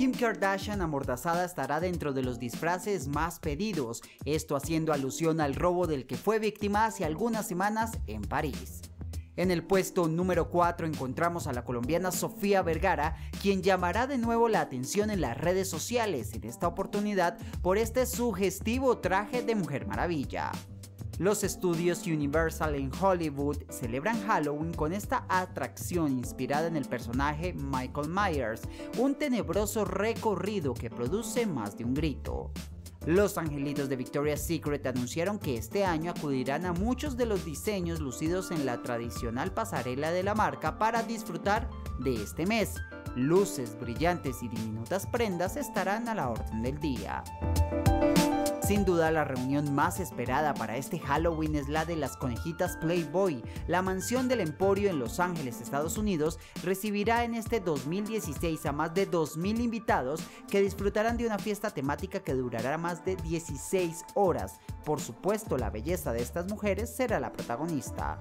Kim Kardashian amordazada estará dentro de los disfraces más pedidos, esto haciendo alusión al robo del que fue víctima hace algunas semanas en París. En el puesto número 4 encontramos a la colombiana Sofía Vergara, quien llamará de nuevo la atención en las redes sociales, en esta oportunidad por este sugestivo traje de Mujer Maravilla. Los estudios Universal en Hollywood celebran Halloween con esta atracción inspirada en el personaje Michael Myers, un tenebroso recorrido que produce más de un grito. Los angelitos de Victoria's Secret anunciaron que este año acudirán a muchos de los diseños lucidos en la tradicional pasarela de la marca para disfrutar de este mes. Luces brillantes y diminutas prendas estarán a la orden del día. Sin duda la reunión más esperada para este Halloween es la de las conejitas Playboy. La mansión del Emporio en Los Ángeles, Estados Unidos, recibirá en este 2016 a más de 2.000 invitados que disfrutarán de una fiesta temática que durará más de 16 horas. Por supuesto, la belleza de estas mujeres será la protagonista.